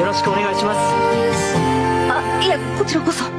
よろしくお願いします。あいやこちらこそ。